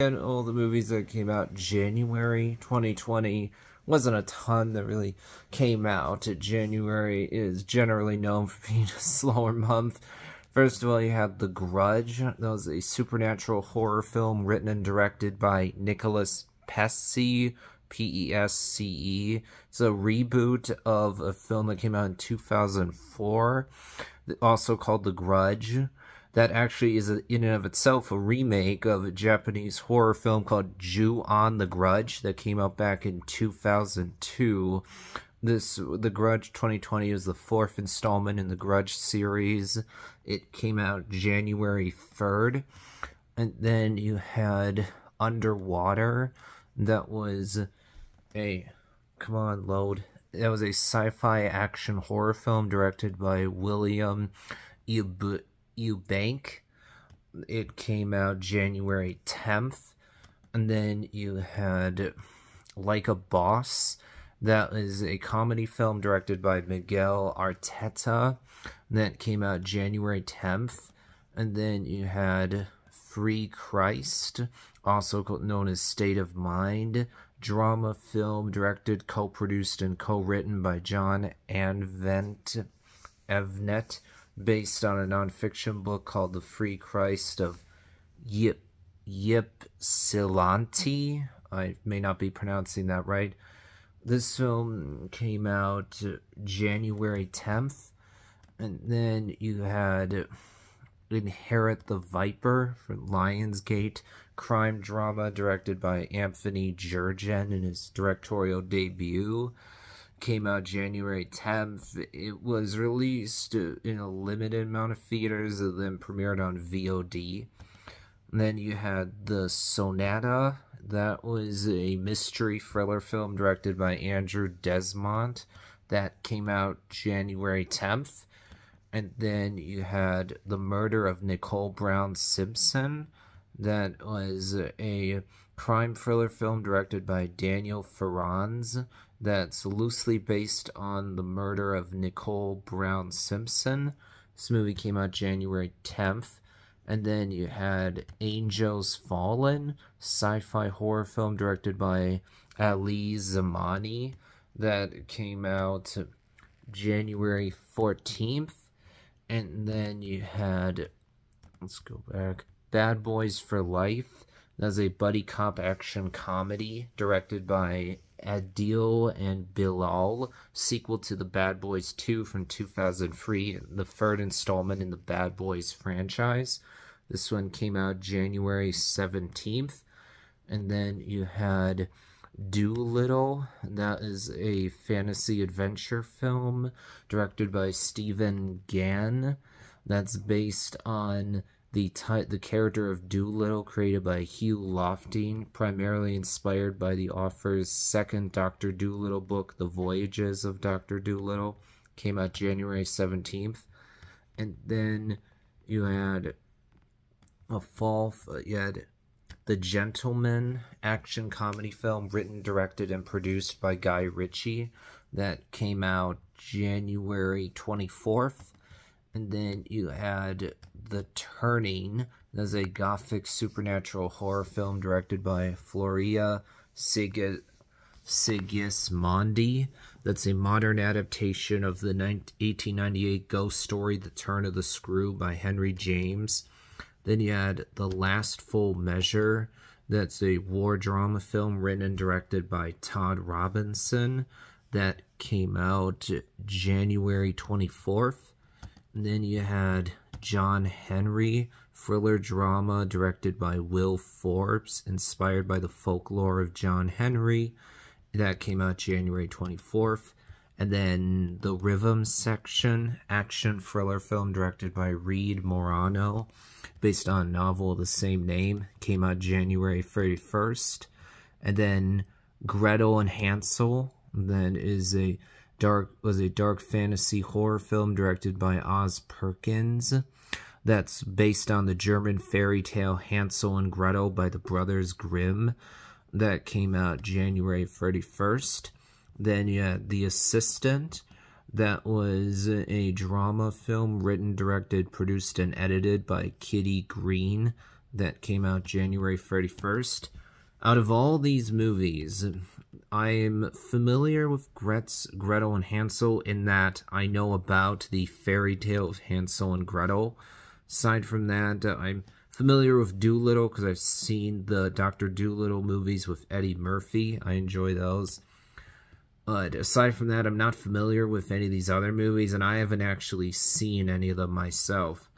And all the movies that came out January 2020 wasn't a ton that really came out. January is generally known for being a slower month. First of all, you had The Grudge. That was a supernatural horror film written and directed by Nicholas Pesce, P-E-S-C-E. It's a reboot of a film that came out in 2004, also called The Grudge that actually is in and of itself a remake of a Japanese horror film called Ju-On the Grudge that came out back in 2002. This The Grudge 2020 is the fourth installment in the Grudge series. It came out January 3rd. And then you had Underwater that was a come on load. That was a sci-fi action horror film directed by William Ub Eubank. It came out January 10th. And then you had Like a Boss. That is a comedy film directed by Miguel Arteta. That came out January 10th. And then you had Three Christ, also known as State of Mind, drama film directed, co-produced, and co-written by John Anvent Evnet based on a nonfiction book called The Three Christ of Yip Yip Silanti. I may not be pronouncing that right. This film came out January 10th. And then you had Inherit the Viper from Lionsgate, crime drama directed by Anthony Jerjen in his directorial debut came out January 10th. It was released in a limited amount of theaters and then premiered on VOD. And then you had The Sonata. That was a mystery thriller film directed by Andrew Desmond. That came out January 10th. And then you had The Murder of Nicole Brown Simpson. That was a crime thriller film directed by Daniel Farrands that's loosely based on the murder of Nicole Brown Simpson. This movie came out January 10th. And then you had Angels Fallen, sci-fi horror film directed by Ali Zamani that came out January 14th. And then you had, let's go back, Bad Boys for Life. That's a buddy cop action comedy directed by Adil and Bilal, sequel to The Bad Boys 2 from 2003, the third installment in the Bad Boys franchise. This one came out January 17th. And then you had Dolittle. That is a fantasy adventure film directed by Stephen Gaghan That's based on the the character of Dolittle created by Hugh Lofting, primarily inspired by the author's second Doctor Dolittle book, The Voyages of Doctor Dolittle, came out January 17th. And then you had a fall, uh, you had The Gentlemen action comedy film written, directed, and produced by Guy Ritchie that came out January 24th. And then you had The Turning. That's a gothic supernatural horror film directed by Floria Sig Sigismondi. That's a modern adaptation of the 1898 ghost story The Turn of the Screw by Henry James. Then you had The Last Full Measure. That's a war drama film written and directed by Todd Robinson. That came out January 24th. And then you had John Henry, thriller drama directed by Will Forbes, inspired by the folklore of John Henry. That came out January 24th. And then the Rhythm Section, action thriller film directed by Reed Morano, based on a novel of the same name, came out January 31st. And then Gretel and Hansel, that is a dark was a dark fantasy horror film directed by Oz Perkins. That's based on the German fairy tale Hansel and Gretel by the Brothers Grimm. That came out January 31st. Then you had The Assistant. That was a drama film written, directed, produced, and edited by Kitty Green. that came out January 31st. Out of all these movies, I'm familiar with Gretz, Gretel, and Hansel in that I know about the fairy tale of Hansel and Gretel. Aside from that, uh, I'm familiar with Dolittle because I've seen the Dr. Dolittle movies with Eddie Murphy. I enjoy those. But aside from that, I'm not familiar with any of these other movies, and I haven't actually seen any of them myself.